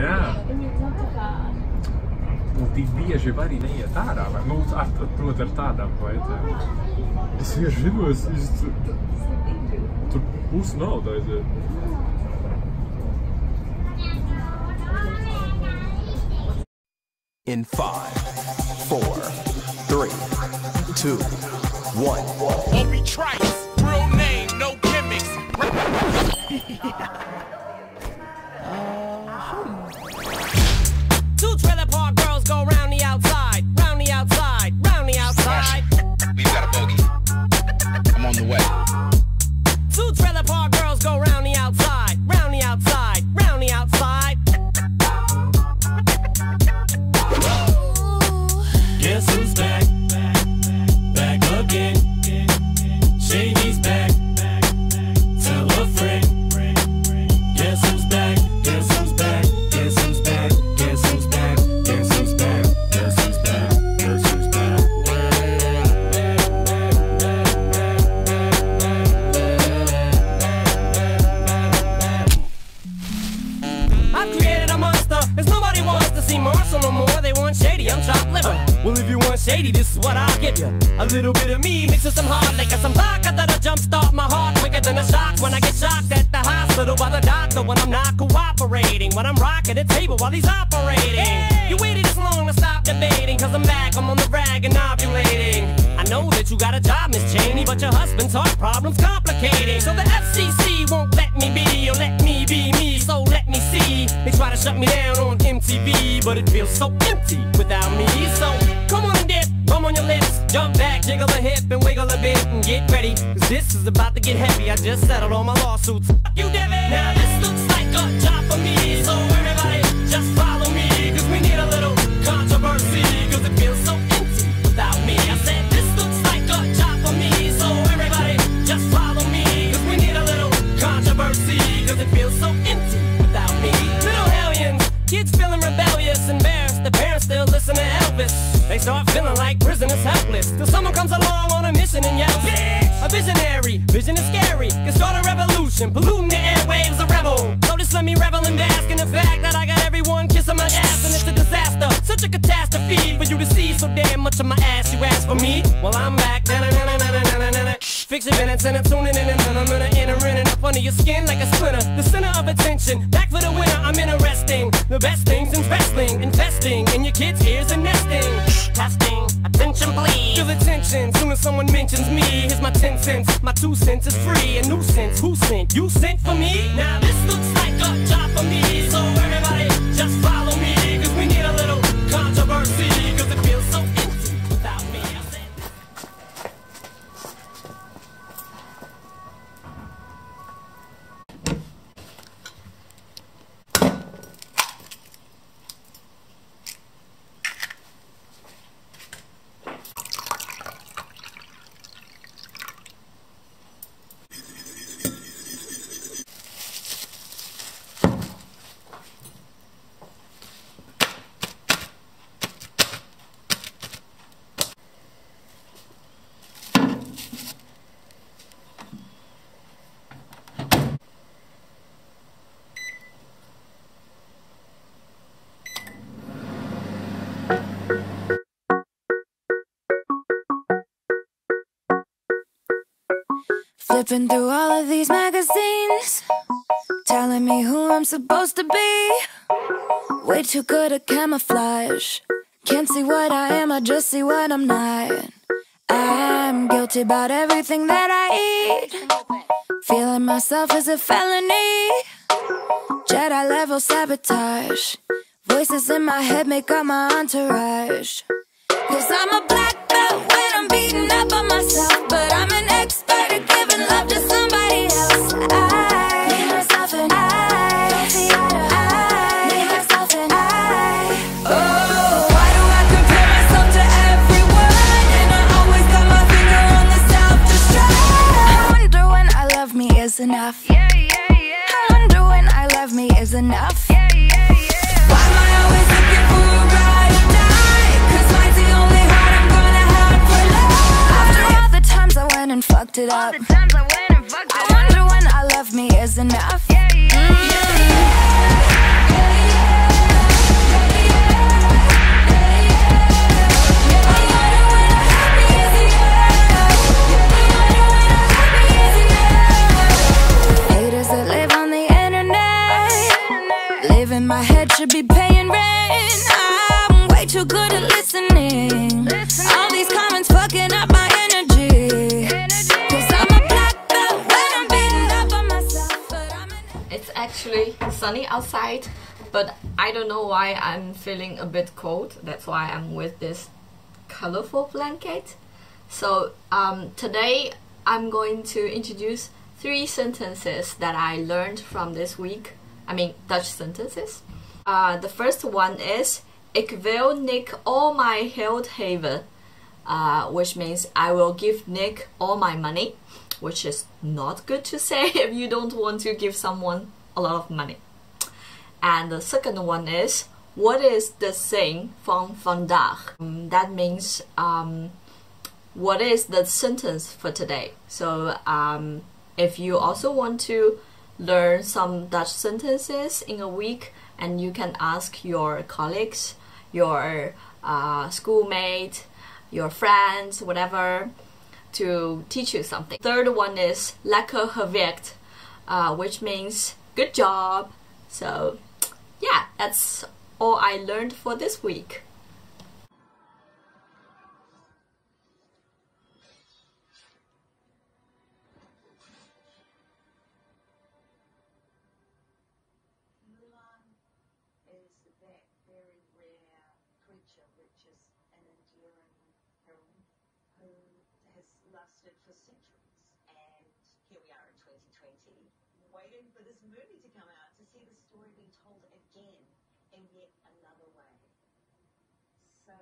Jā. Un tik bieži var arī neiet ārā, vai nu, ar, prot, ar tādām vajadzēm. Es vienkārši vinos, es tur, tur pusi nauda aiziet. In five, four, three, two, one. Obi Trice, real name, no gimmicks. shady, this is what I'll give you. A little bit of me mixed some hard liquor, some vodka that'll jumpstart my heart quicker than a shock when I get shocked at the hospital by the doctor when I'm not cooperating. When I'm rocking the table while he's operating. You waited this long to stop debating, cause I'm back, I'm on the rag and ovulating. I know that you got a job, Miss Cheney, but your husband's heart problem's complicating. So the FCC won't let me be or let me be me, so let me see. They try to shut me down on MTV, but it feels so empty without me. So bum on your lips, jump back, jiggle a hip and wiggle a bit and get ready. Cause this is about to get heavy. I just settled all my lawsuits. You, Debbie. Now this looks like a job for me, so everybody just follow They start feeling like prisoners helpless. Till someone comes along on a mission and yells, Bitch! A visionary, vision is scary. Can start a revolution, polluting the airwaves, a rebel. So just let me revel and bask in the fact that I got everyone kissing my ass and it's a disaster. Such a catastrophe for you to see so damn much of my ass. You ask for me? Well, I'm back. Na-na-na-na-na-na-na-na. Fix your minutes and I'm tuning in and I'm gonna enter in and up under your skin like a splinter. The center of attention, back for the winner. I'm interesting. The best things in wrestling, investing in your kids' ears and Tension soon as someone mentions me. Here's my 10 cents, my 2 cents is free. A nuisance, who sent? You sent for me? Now this looks like a job for me. So everybody just follow Flipping through all of these magazines, telling me who I'm supposed to be. Way too good at camouflage. Can't see what I am, I just see what I'm not. I'm guilty about everything that I eat. Feeling myself is a felony. Jedi level sabotage. Voices in my head make up my entourage. Cause I'm a black belt when I'm beating up on myself. For love. After all the times I went and fucked it up, all the times I went and fucked it up. I wonder when I love me is enough. Should be paying rent. I'm way too good at listening. All these comments fucking up my energy. Cause I'm a black belt when I'm up myself. It's actually sunny outside, but I don't know why I'm feeling a bit cold. That's why I'm with this colorful blanket. So um, today I'm going to introduce three sentences that I learned from this week. I mean Dutch sentences. Uh, the first one is Ik wil Nick all my geld geven, uh, which means I will give Nick all my money, which is not good to say if you don't want to give someone a lot of money. And the second one is what is the thing from vandaag? Um, that means um, what is the sentence for today? So um, if you also want to learn some Dutch sentences in a week, and you can ask your colleagues, your uh, schoolmate, your friends, whatever, to teach you something. Third one is lekker gewerkt, uh, which means good job. So yeah, that's all I learned for this week. Who, who has lasted for centuries. And here we are in 2020, waiting for this movie to come out to see the story being told again in yet another way. So